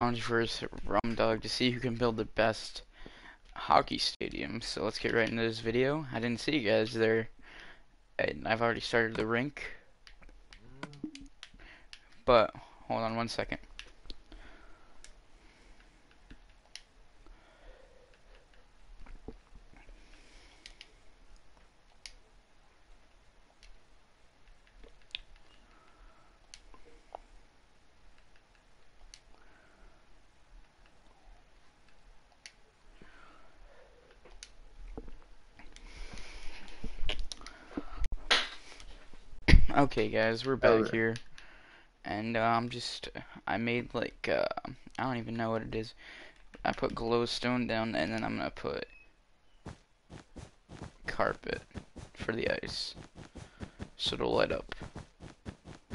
challenge versus Rum Dog to see who can build the best hockey stadium. So let's get right into this video. I didn't see you guys there. And I've already started the rink. But, hold on one second. Okay guys, we're back Alright. here. And uh, I'm just, I made like, uh, I don't even know what it is. I put glowstone down and then I'm gonna put carpet for the ice. So it'll light up.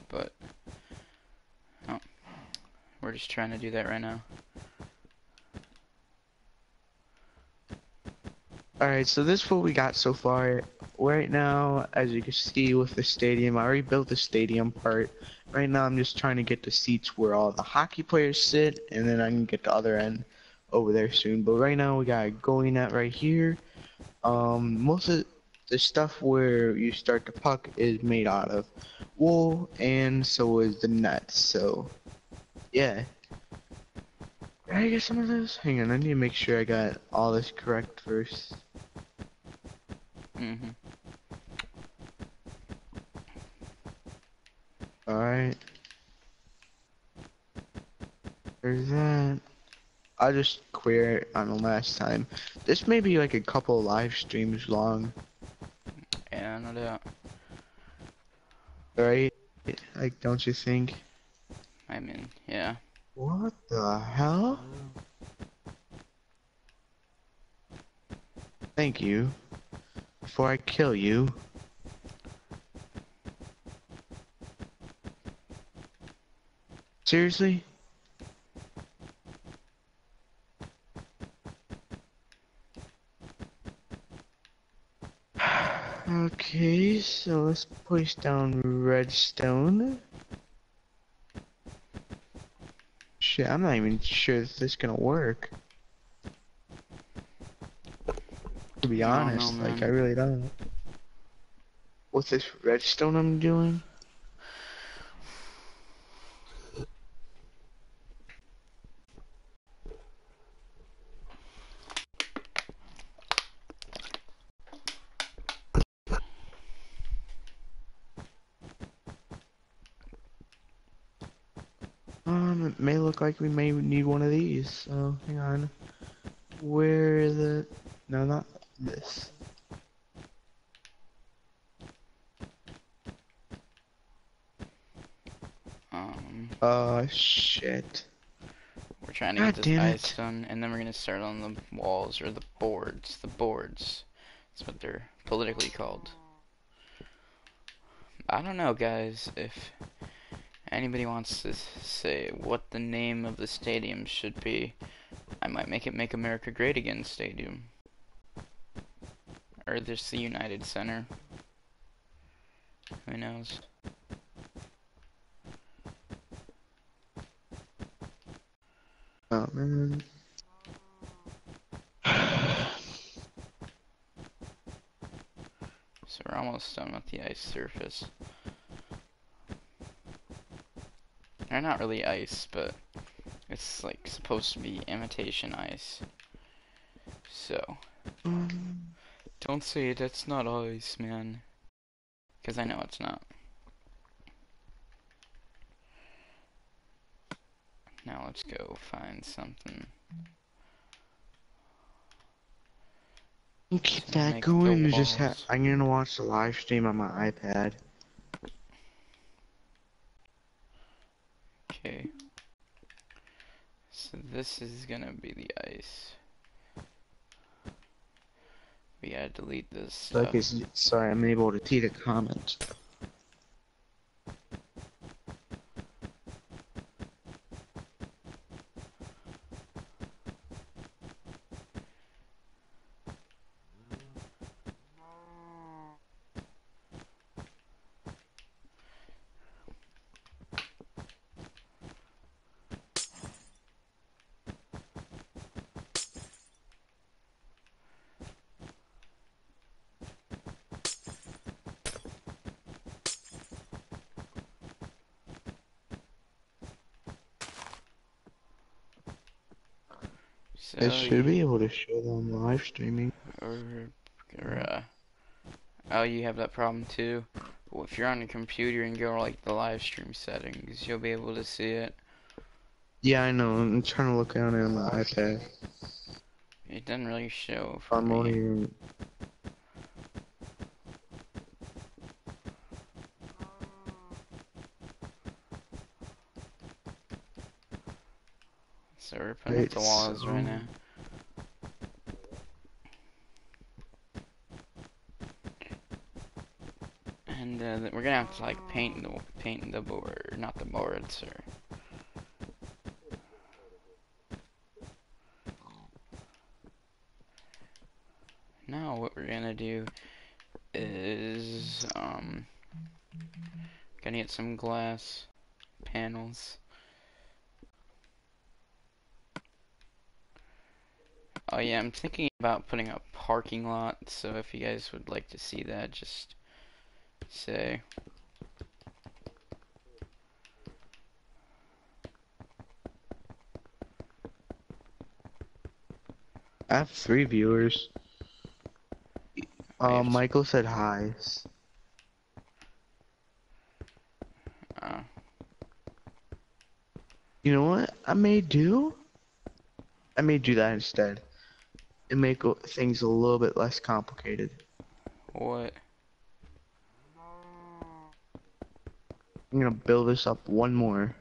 But, oh, we're just trying to do that right now. Alright, so this is what we got so far. Right now, as you can see with the stadium, I already built the stadium part. Right now, I'm just trying to get the seats where all the hockey players sit, and then I can get the other end over there soon. But right now, we got going at right here. Um, most of the stuff where you start the puck is made out of wool, and so is the net. So, yeah. Did I get some of this? Hang on, I need to make sure I got all this correct first. hmm Alright. There's that. I'll just clear it on the last time. This may be like a couple live streams long, Yeah, no doubt. right? Like, don't you think? I mean, yeah. What the hell? Thank you. Before I kill you. Seriously? Okay, so let's place down redstone. Shit, I'm not even sure if this is gonna work. To be I honest, know, like. I really don't. With this redstone I'm doing? Um, it may look like we may need one of these, so hang on. Where is it? No, not this. Um, Oh, shit. We're trying to God get this ice it. done, and then we're gonna start on the walls or the boards. The boards. That's what they're politically called. I don't know, guys. If anybody wants to say what the name of the stadium should be, I might make it "Make America Great Again" Stadium, or just the United Center. Who knows? Oh, man. So we're almost done with the ice surface. They're not really ice, but it's like supposed to be imitation ice. So, don't say that's not ice, man. Because I know it's not. Now let's go find something. keep that going. You just. I'm gonna watch the live stream on my iPad. Okay. So this is gonna be the ice. We gotta delete this stuff. It's, sorry, I'm able to see the comments. Should be able to show them live streaming. or, or uh, oh, you have that problem too. Well, if you're on a computer and go like the live stream settings, you'll be able to see it. Yeah, I know. I'm trying to look at it on the iPad. It doesn't really show for I'm me. only. So we're putting up the walls right now. And uh, we're gonna have to like paint the paint the board, not the boards, sir. Now what we're gonna do is um gonna get some glass panels. Oh yeah, I'm thinking about putting a parking lot, so if you guys would like to see that, just say. I have three viewers. Oh, Um. Michael said hi. Uh, You know what? I may do. I may do that instead. And make things a little bit less complicated. what? I'm gonna build this up one more.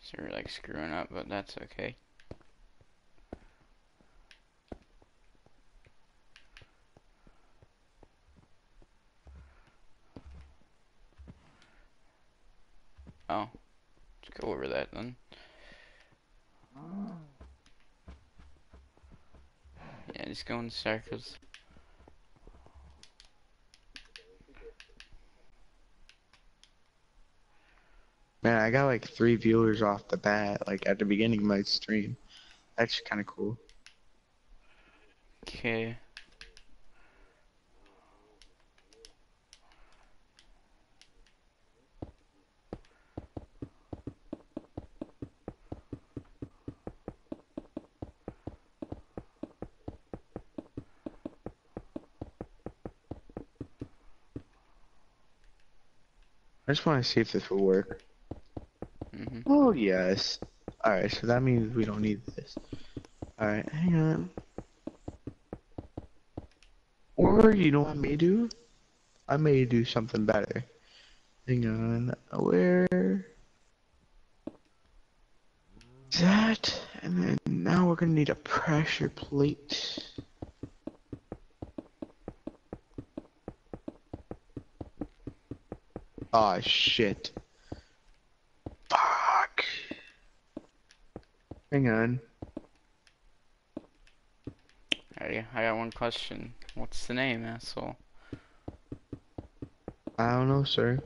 So you're like screwing up, but that's okay. Oh, let's go over that then. Oh. Yeah, just go in circles. Man, I got like three viewers off the bat, like at the beginning of my stream. That's kind of cool. Okay. I just want to see if this will work. Oh, yes. Alright, so that means we don't need this. Alright, hang on. Or, you know what I may do? I may do something better. Hang on. Where? That, and then now we're gonna need a pressure plate. Aw, shit. Hang on. Alright, I got one question. What's the name, asshole? I don't know, sir.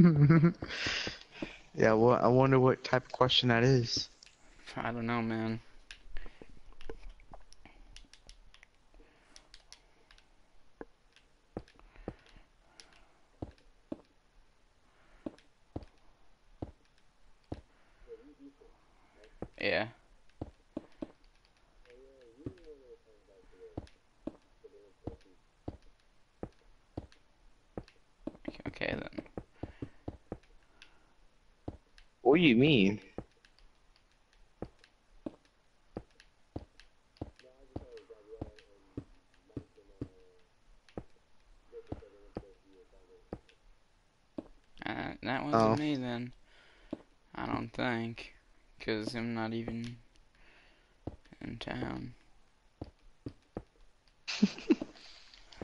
yeah, well, I wonder what type of question that is. I don't know, man. Yeah. Okay then. What do you mean? Uh, that wasn't Oh. me then. I don't think. Because I'm not even in town.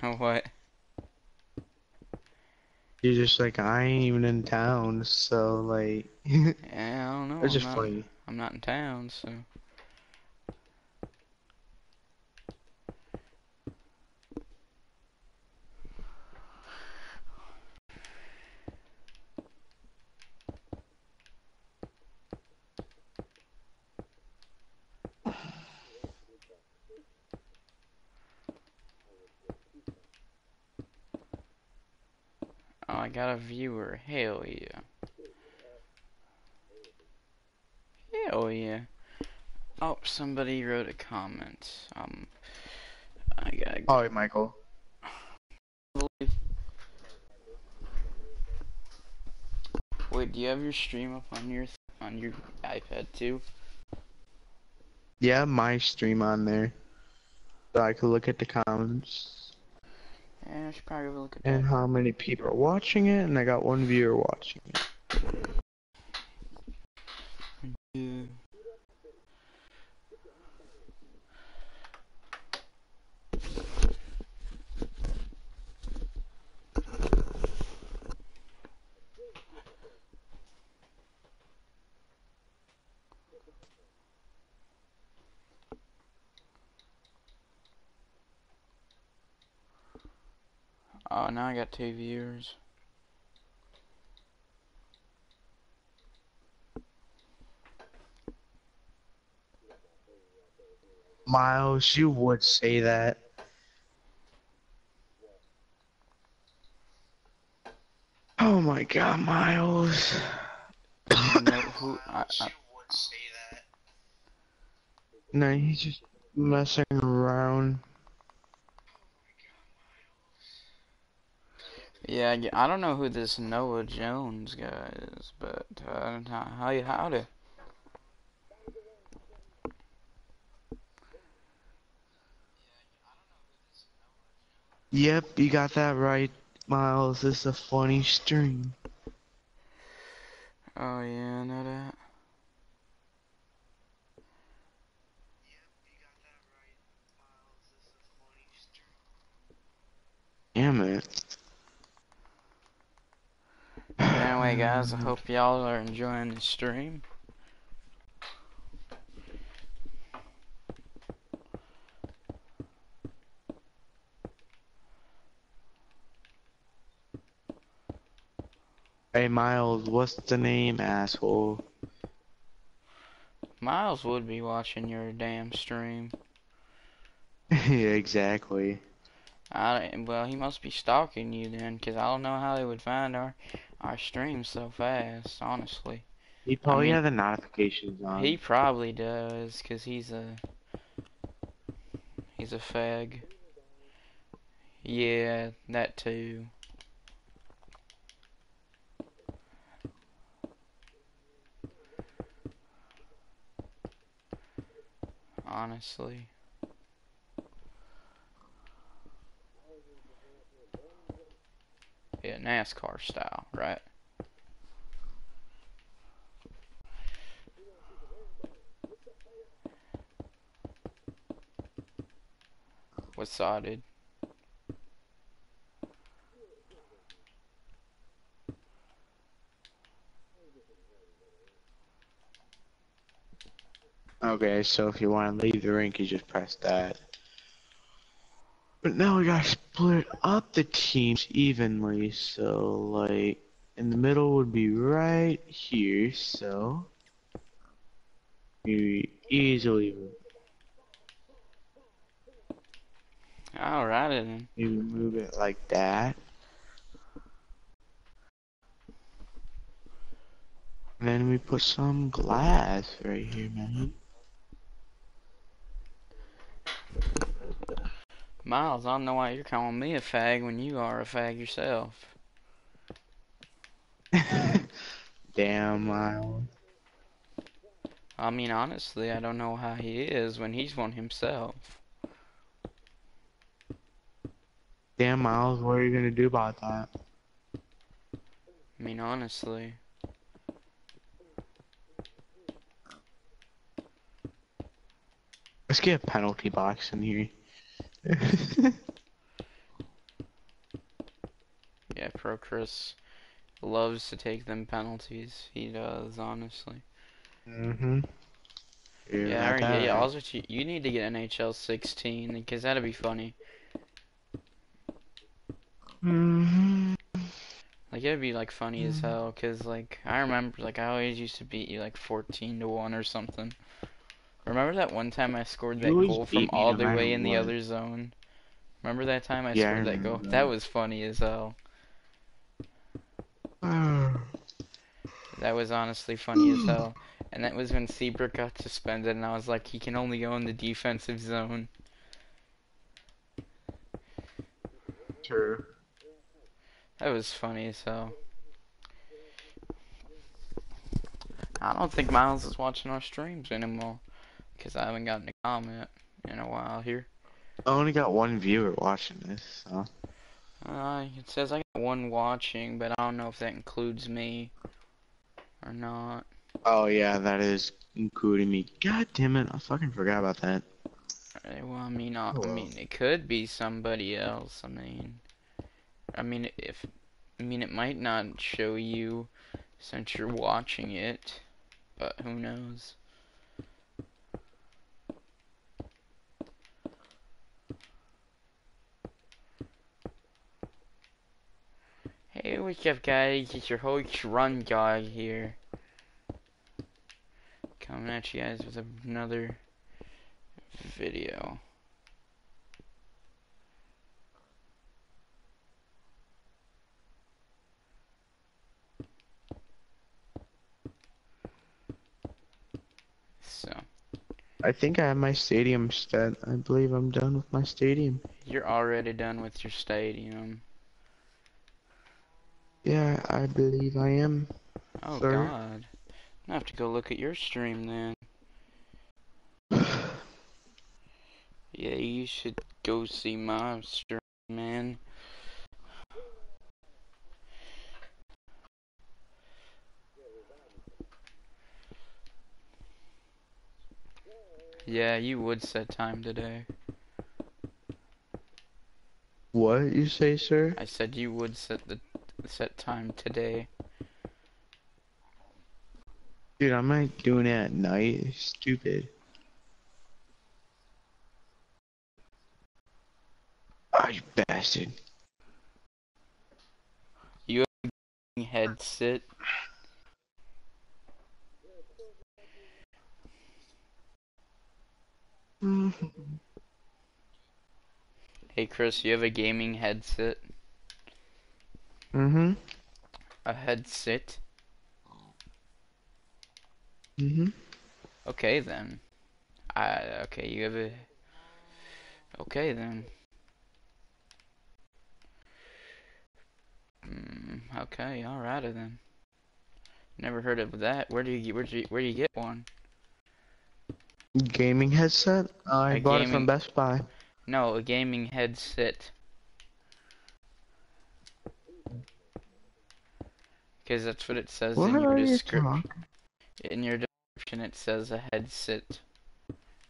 what? You're just like, I ain't even in town, so, like, Yeah, I don't know. it's just not, funny. I'm not in town, so. Oh, I got a viewer. Hell yeah. Hell yeah. Oh, somebody wrote a comment. Um, I gotta Hi, Michael. Wait, do you have your stream up on your on your iPad too? Yeah, my stream on there. So I could look at the comments Yeah, I should probably look at and how many people are watching it, and I got one viewer watching it. Yeah. Oh, now I got two viewers. Miles, you would say that. Oh my god, Miles. You know who? I, I, No, he's just messing around. Yeah, I don't know who this Noah Jones guy is, but uh, how how you howdy? Yep, you got that right, Miles. This is a funny stream. Oh yeah, I know that. Damn it. Anyway, guys, I hope y'all are enjoying the stream. Hey, Miles, what's the name, asshole? Miles would be watching your damn stream. yeah, exactly. I well, he must be stalking you then, 'cause I don't know how they would find our our stream so fast. Honestly, He probably mean, had the notifications on. he probably does, 'cause he's a he's a fag. Yeah, that too. Honestly. Yeah, NASCAR style, right? What's sodded? Okay, so if you want to leave the rink, you just press that. But now we gotta split up the teams evenly, so like in the middle would be right here, so you easily Alright then. you move it like that. And then we put some glass right here, man. Miles, I don't know why you're calling me a fag when you are a fag yourself. Damn, Miles. I mean, honestly, I don't know how he is when he's one himself. Damn, Miles, what are you gonna do about that? I mean, honestly. Let's get a penalty box in here. Yeah, Pro Chris loves to take them penalties. He does, honestly. mm-hmm. Yeah, I already- yeah, also, you, you need to get NHL 16, because that'd be funny. Mm-hmm. Like, it'd be, like, funny as hell, because, like, I remember, like, I always used to beat you, like, 14 to 1 or something. Remember that one time I scored that goal from all the way in the what. other zone? Remember that time I Yeah, I scored that goal? That that. was funny as hell. That was honestly funny as hell. And that was when Seabrook got suspended, and I was like, he can only go in the defensive zone. True. That was funny as hell. I don't think Miles is watching our streams anymore. Because I haven't gotten a comment in a while here. I only got one viewer watching this, so. Uh, it says I got one watching, but I don't know if that includes me or not. Oh yeah, that is including me. God damn it, I fucking forgot about that. Uh, Well, I mean, Oh, I mean, it could be somebody else. I mean, I mean, if, I mean, it might not show you since you're watching it, but who knows? Hey, what's up, guys? It's your host, Rum Dog here. Coming at you guys with another video. So, I think I have my stadium set. I believe I'm done with my stadium. you're already done with your stadium. Yeah, I believe I am. Oh Sir? god. I have to go look at your stream then. Yeah, you should go see my stream, man. Yeah, you would set time today. What you say, sir? I said you would set the set time today. Dude, I'm not doing it at night. It's stupid. Oh, you bastard. Headset. Hey Chris, you have a gaming headset? Mm-hmm. A headset? Mm-hmm. Okay then. I okay, you have a Okay then. Mm, okay, alrighty then. Never heard of that. Where do you get where do you where do you get one? Gaming headset? I A bought it from Best Buy. No, a gaming headset. Because that's what it says What in your are you description. In your description, it says a headset,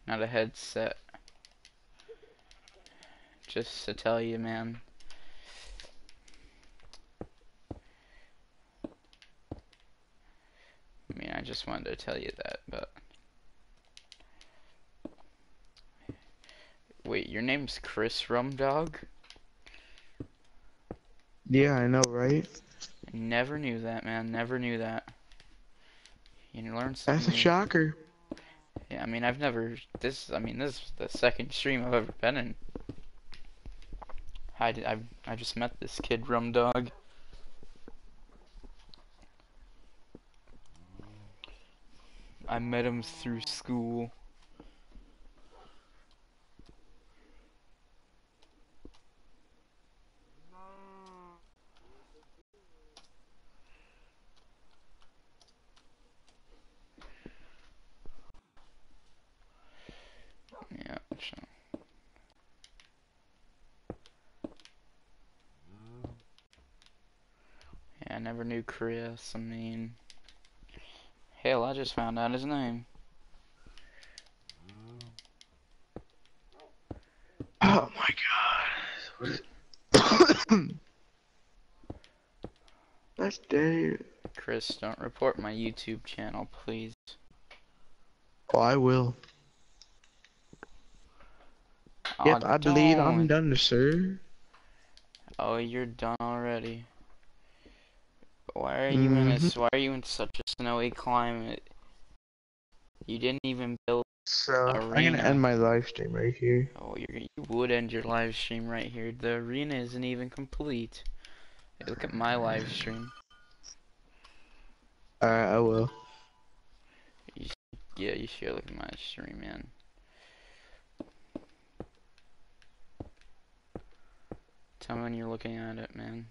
not a headset. Just to tell you, man. I mean, I just wanted to tell you that, but. Wait, your name's Chris Rumdog? Yeah, I know, right? Never knew that, man. Never knew that. You learn something. That's a shocker. Yeah, I mean, I've never. This, I mean, this is the second stream I've ever been in. I did, I, I just met this kid, Rum Dog. I met him through school. Chris. I mean, hell, I just found out his name. Oh my god. That's Dave. Chris, don't report my YouTube channel, please. Oh, I will. Yep, Aw, I believe I'm done, sir. Oh, you're done already. Why are you in a, Mhm. s- Why are you in such a snowy climate? You didn't even build. So I'm gonna end my live stream right here. Oh, you're, you would end your live stream right here. The arena isn't even complete. Hey, look at my live stream. Alright, I will. Yeah, you should look at my stream, man. Tell me when you're looking at it, man.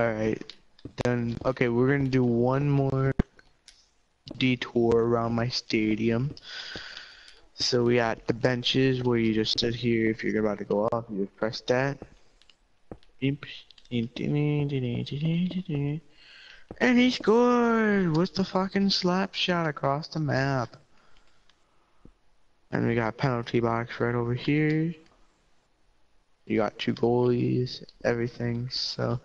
Alright. Then, Okay, we're gonna do one more detour around my stadium. So we got the benches where you just sit here. If you're about to go off, you press that. And he scored with the fucking slap shot across the map. And we got penalty box right over here. You got two goalies, everything. So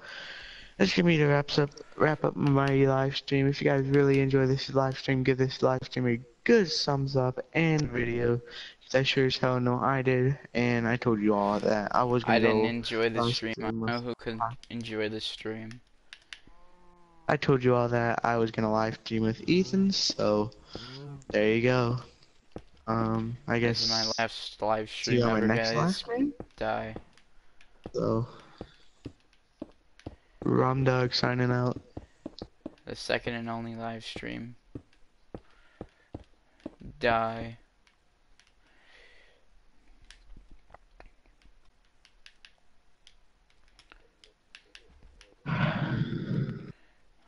that's gonna be the wraps up wrap up my live stream. If you guys really enjoy this live stream, give this live stream a good thumbs up and video. I sure as hell know I did, and I told you all that I was gonna I didn't enjoy the stream. I know who could enjoy the stream. I told you all that I was gonna live stream with Ethan, so there you go. Um, I guess my last live see stream you on my next live stream. Die. So, Rum Dog signing out. The second and only live stream. Die.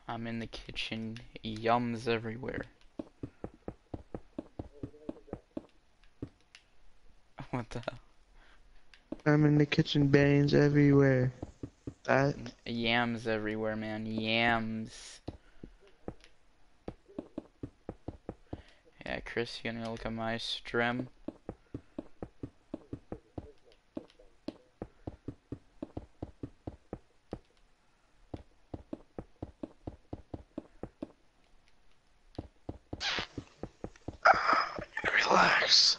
I'm in the kitchen, yums everywhere. What the hell? I'm in the kitchen, bangs everywhere. That Yams everywhere, man. Yams. Yeah, Chris, you gonna look at my stream? relax.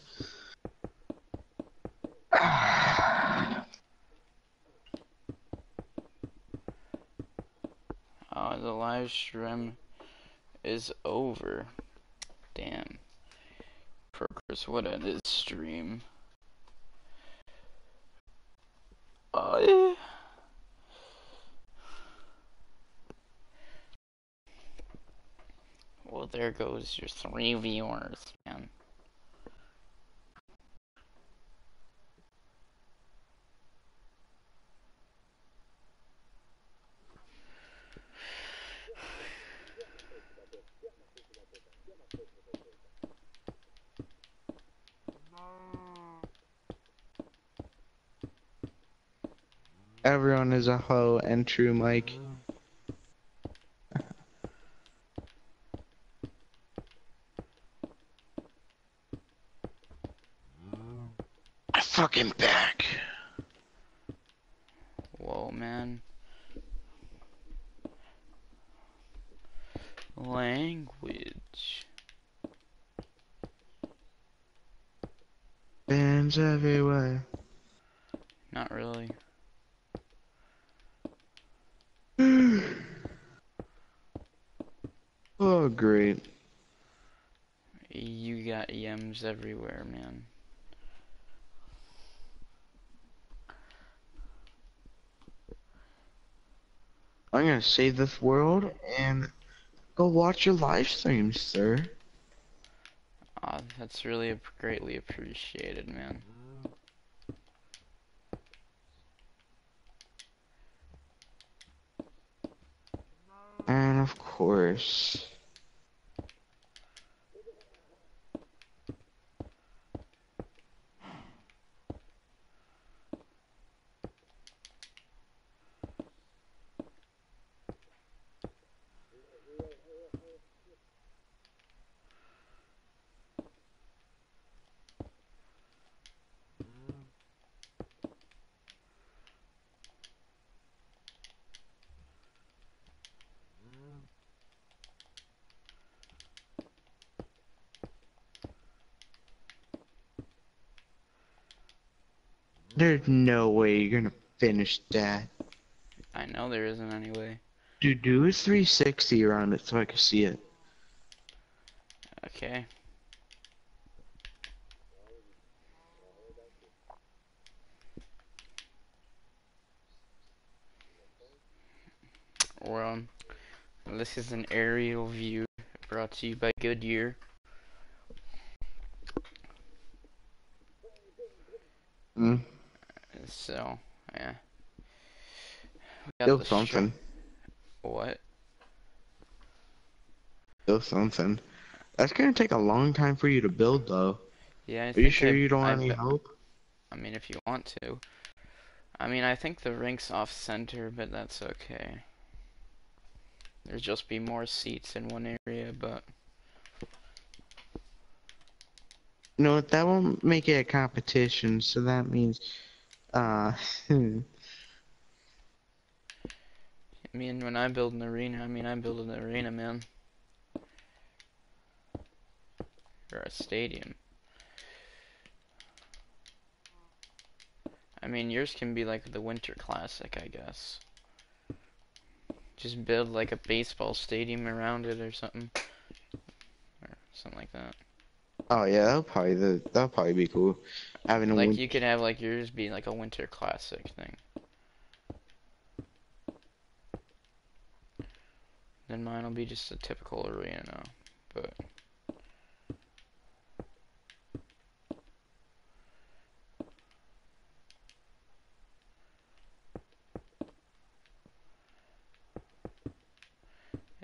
Oh, the live stream is over. Damn. Progress, what a this stream. Oh, yeah. Well, there goes your three viewers, man. A hoe and true Mike. I fucking back. Whoa, man. Language. Bands everywhere. Not really. oh great. You got yams everywhere, man. I'm gonna save this world and go watch your live streams, sir. Aw, that's really greatly appreciated, man. And of course. There's no way you're gonna finish that. I know there isn't any way. Dude, do a 360 around it so I can see it. Okay. Well, this is an aerial view brought to you by Goodyear. Mm. So, yeah. Still something. What? Still something. That's gonna take a long time for you to build though. Yeah, I Are you sure I- you don't want any help? I mean, if you want to. I mean, I think the rink's off center, but that's okay. There'll just be more seats in one area, but No, that won't make it a competition, so that means, uh, I mean, when I build an arena, I mean, I build an arena, man. Or a stadium. I mean, yours can be like the Winter Classic, I guess. Just build like a baseball stadium around it or something. Or something like that. Oh yeah, that'll probably the that'll probably be cool. Having Like you could have like yours be like a Winter Classic thing. Then mine will be just a typical arena, but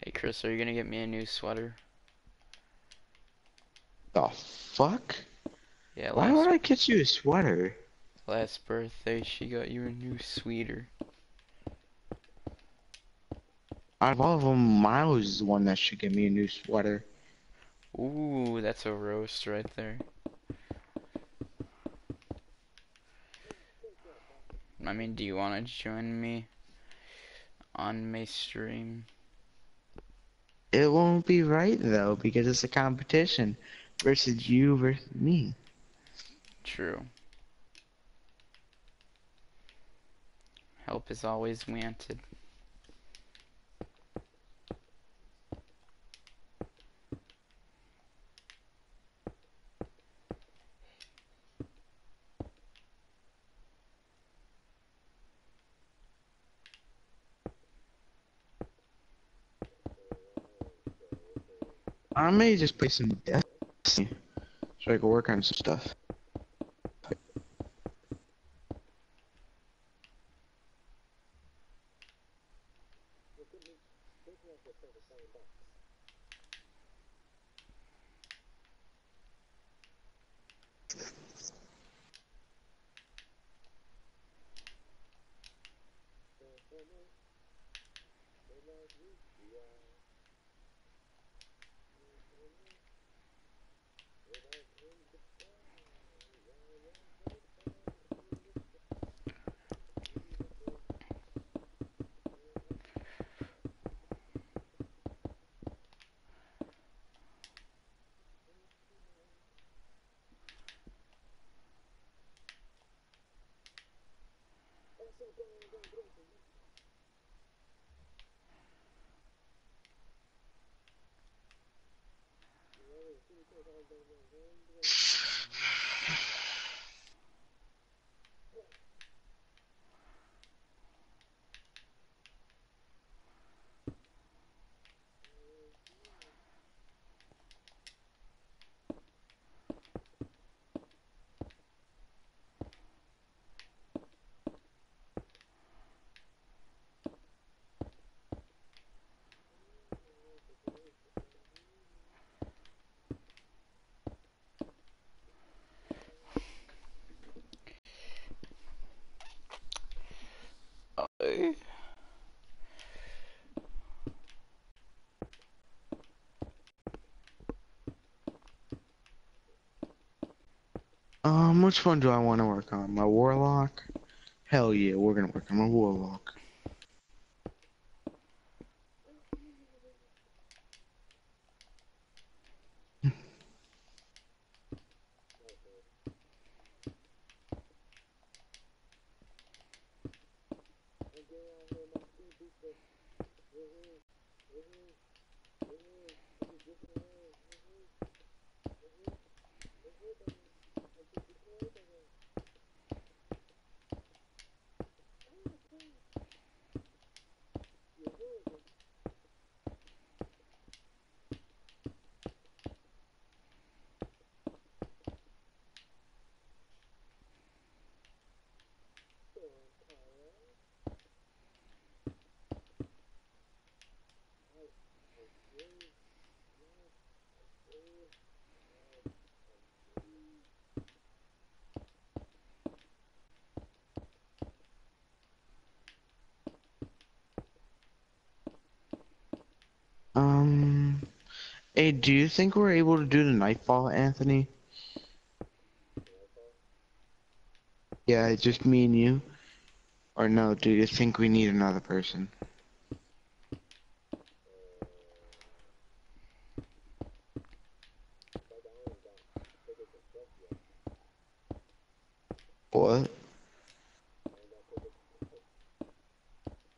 Hey Chris, are you gonna get me a new sweater? The fuck? Yeah, Why would I get you a sweater? last birthday she got you a new sweater. Out of all of them, Miles is the one that should get me a new sweater. Ooh, that's a roast right there. I mean, do you want to join me on my stream? It won't be right though because it's a competition versus you versus me. True. Help is always wanted. I may just play some Destiny so I can work on some stuff. Uh, Um, which one do I want to work on? My Warlock? Hell yeah, we're gonna work on my Warlock. Hey, do you think we're able to do the nightfall, Anthony? Yeah, just me and you. Or no, do you think we need another person? What?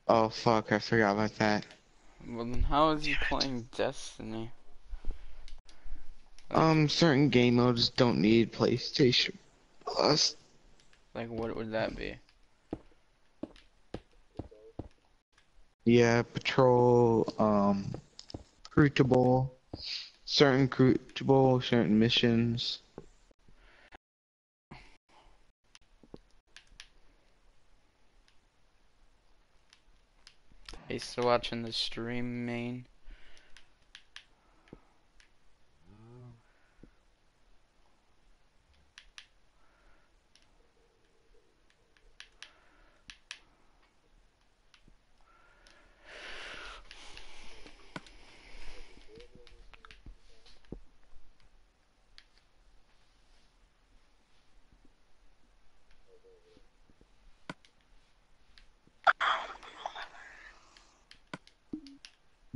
Oh fuck, I forgot about that. Well, then how is he playing Destiny? Um, certain game modes don't need PlayStation Plus. Like, what would that be? Yeah, patrol, um, crucible, certain crucible, certain missions. You still watching the stream, main?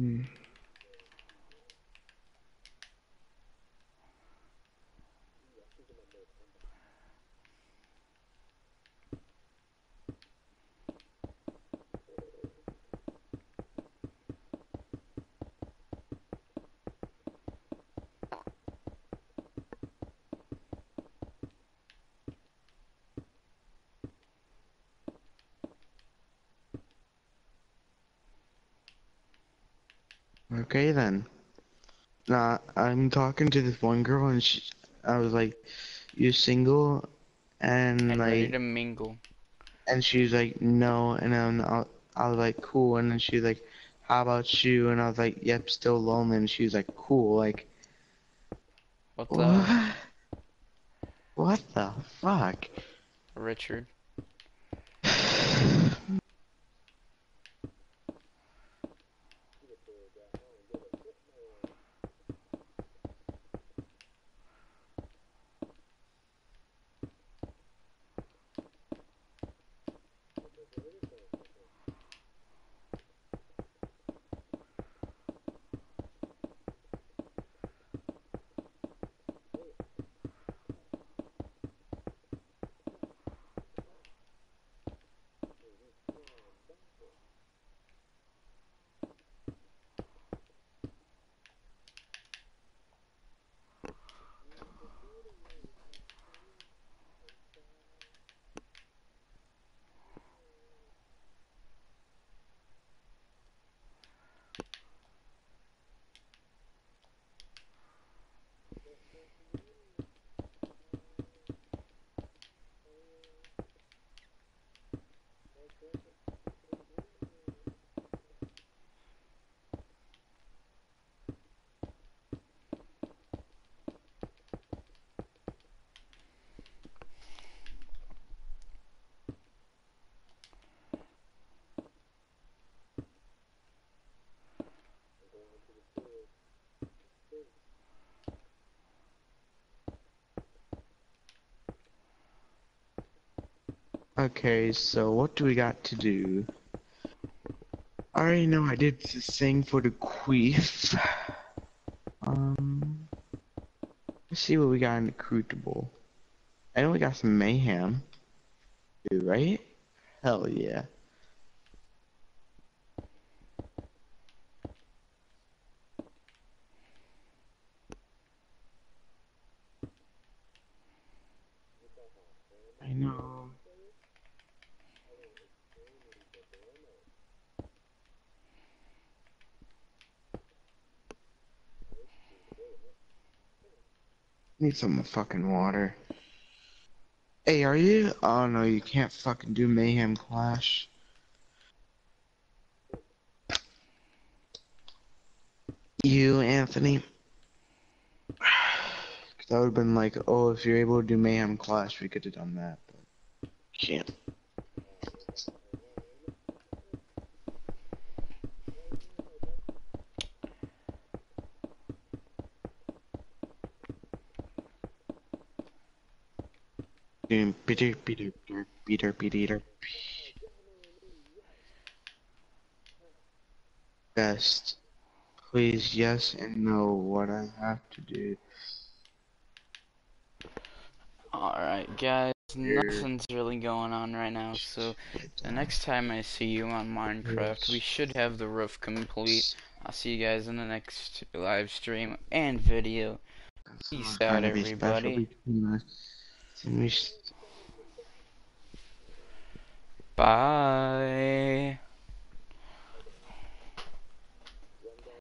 Hmm. Okay then. Nah, I'm talking to this one girl and she, I was like, you single? And And ready like, to mingle. and she's like, no, and then I, I was like, cool, and then she's like, how about you? And I was like, yep, still lonely, and she was like, cool, like, What's what? What the fuck? Richard? Okay, so what do we got to do? I already know I did the thing for the queef. Um, let's see what we got in the crucible. I know we got some mayhem. Right? Hell yeah. I know. Need some fucking water. Hey, are you? Oh no, you can't fucking do Mayhem Clash. You, Anthony. That would have been like, oh, if you're able to do Mayhem Clash, we could have done that. But can't. Doom, beater, beater, beater, beater, beater. Best. Please, yes and no, what I have to do. Alright, guys, nothing's really going on right now, so the next time I see you on Minecraft, we should have the roof complete. I'll see you guys in the next live stream and video. Peace out, everybody. between us. And we s- Bye.